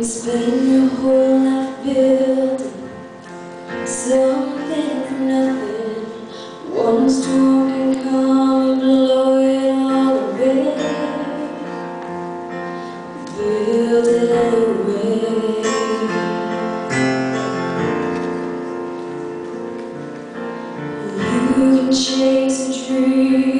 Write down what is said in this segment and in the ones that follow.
could spend your whole life building something from nothing. One storm can come and blow it all away. Build it anyway. You can chase a dream.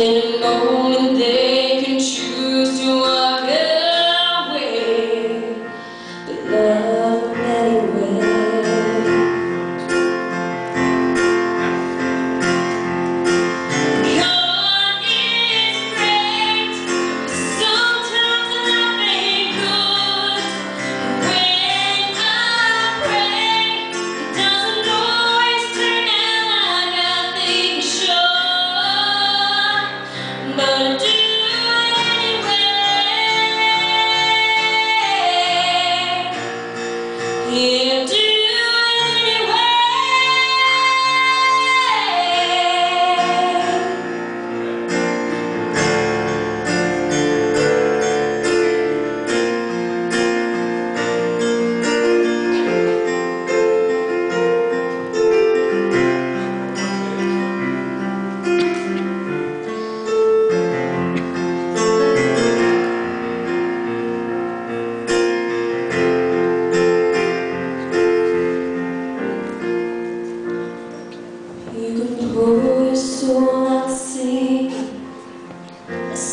Standing alone in there. I'll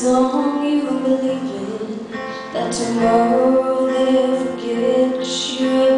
song you believe in That tomorrow they'll forget you.